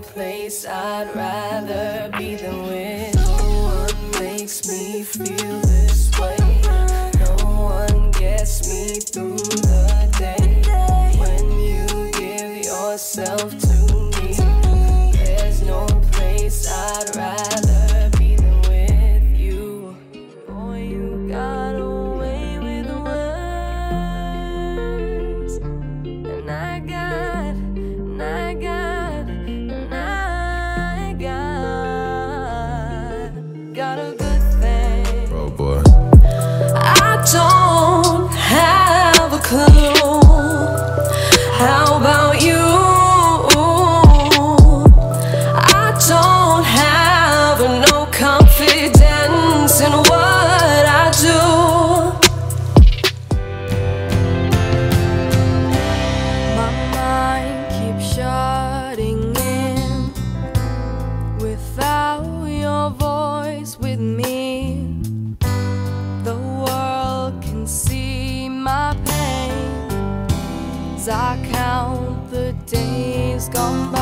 place I'd rather be than with. No one makes me feel this way. No one gets me through the day. When you give yourself to me, there's no place I'd rather got, a good thing. Oh boy. I don't have a clue. How as I count the days gone by.